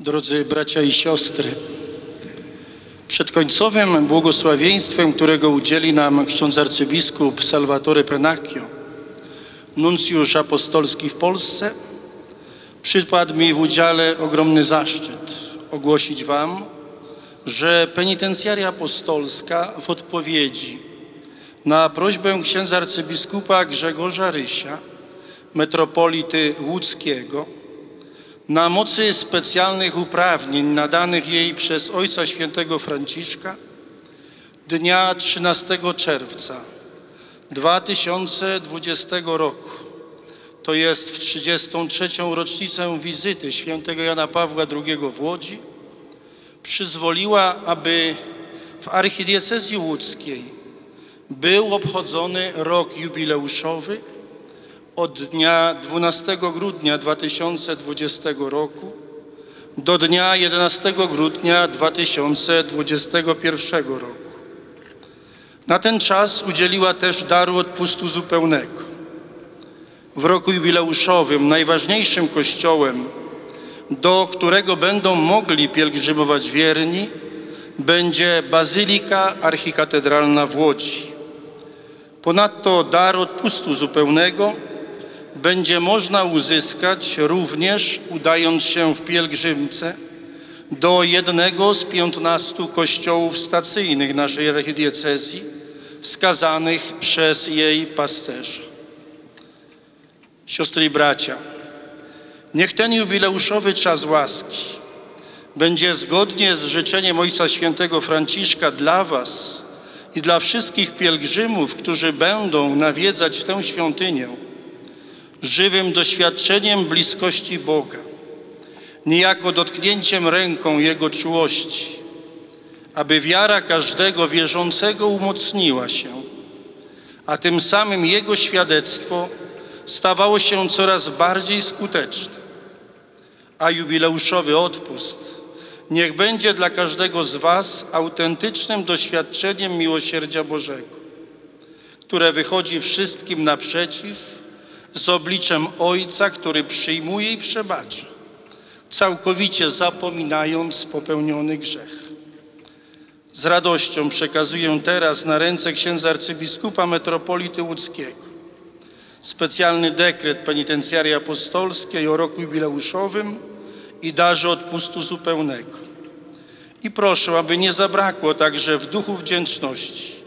Drodzy bracia i siostry, przed końcowym błogosławieństwem, którego udzieli nam ksiądz arcybiskup Salvatore Pennacchio, nuncjusz apostolski w Polsce, przypadł mi w udziale ogromny zaszczyt ogłosić Wam, że penitencjaria apostolska w odpowiedzi na prośbę księdza arcybiskupa Grzegorza Rysia, metropolity łódzkiego, na mocy specjalnych uprawnień nadanych jej przez Ojca Świętego Franciszka dnia 13 czerwca 2020 roku, to jest w 33. rocznicę wizyty świętego Jana Pawła II w Łodzi, przyzwoliła, aby w archidiecezji łódzkiej był obchodzony rok jubileuszowy od dnia 12 grudnia 2020 roku do dnia 11 grudnia 2021 roku. Na ten czas udzieliła też daru odpustu zupełnego. W roku jubileuszowym najważniejszym kościołem, do którego będą mogli pielgrzymować wierni, będzie Bazylika Archikatedralna w Łodzi. Ponadto dar odpustu zupełnego będzie można uzyskać również udając się w pielgrzymce do jednego z piętnastu kościołów stacyjnych naszej archidiecezji wskazanych przez jej pasterza. Siostry i bracia, niech ten jubileuszowy czas łaski będzie zgodnie z życzeniem Ojca Świętego Franciszka dla Was i dla wszystkich pielgrzymów, którzy będą nawiedzać tę świątynię, żywym doświadczeniem bliskości Boga, niejako dotknięciem ręką Jego czułości, aby wiara każdego wierzącego umocniła się, a tym samym Jego świadectwo stawało się coraz bardziej skuteczne. A jubileuszowy odpust niech będzie dla każdego z Was autentycznym doświadczeniem miłosierdzia Bożego, które wychodzi wszystkim naprzeciw z obliczem Ojca, który przyjmuje i przebacza, całkowicie zapominając popełniony grzech. Z radością przekazuję teraz na ręce księdza arcybiskupa metropolity łódzkiego specjalny dekret penitencjarii apostolskiej o roku jubileuszowym i darze odpustu zupełnego. I proszę, aby nie zabrakło także w duchu wdzięczności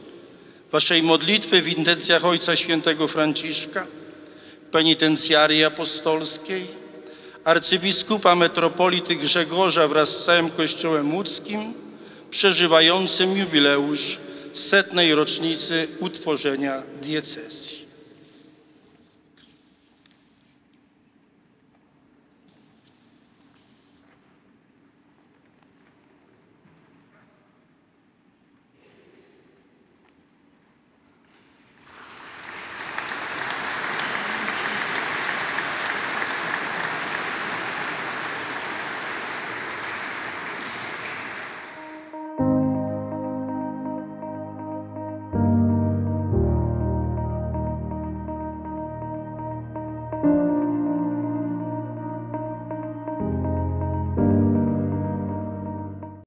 Waszej modlitwy w intencjach Ojca Świętego Franciszka, penitencjarii apostolskiej, arcybiskupa metropolity Grzegorza wraz z całym Kościołem łódzkim, przeżywającym jubileusz setnej rocznicy utworzenia diecezji.